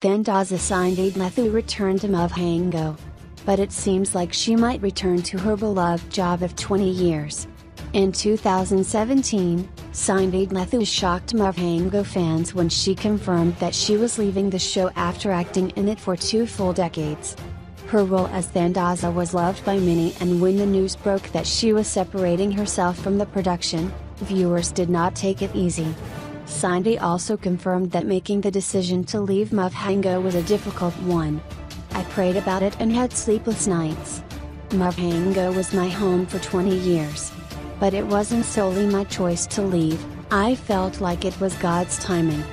Thandaza Sindi Dlathu returned to Muvhango. But it seems like she might return to her beloved job of 20 years. In 2017, Sindi Dlathu shocked Muvhango fans when she confirmed that she was leaving the show after acting in it for two full decades. Her role as Thandaza was loved by many and when the news broke that she was separating herself from the production, viewers did not take it easy. Sindi also confirmed that making the decision to leave Muvhango was a difficult one. I prayed about it and had sleepless nights. Muvhango was my home for 20 years. But it wasn't solely my choice to leave, I felt like it was God's timing.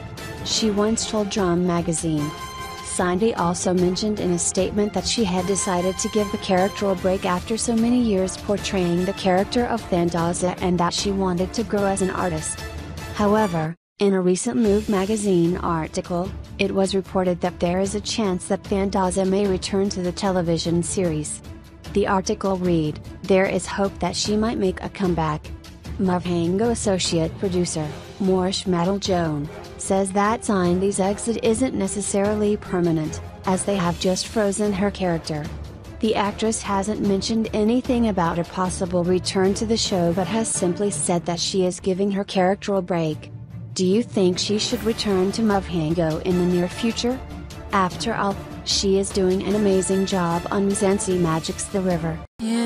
She once told Drum magazine. Sandy also mentioned in a statement that she had decided to give the character a break after so many years portraying the character of Thandaza and that she wanted to grow as an artist. However, in a recent Move magazine article, it was reported that there is a chance that Thandaza may return to the television series. The article read, There is hope that she might make a comeback. Muvhango associate producer, Morish Matal Joan, says that Sindi's exit isn't necessarily permanent, as they have just frozen her character. The actress hasn't mentioned anything about a possible return to the show but has simply said that she is giving her character a break. Do you think she should return to Muvhango in the near future? After all, she is doing an amazing job on Mzansi Magic's The River. Yeah.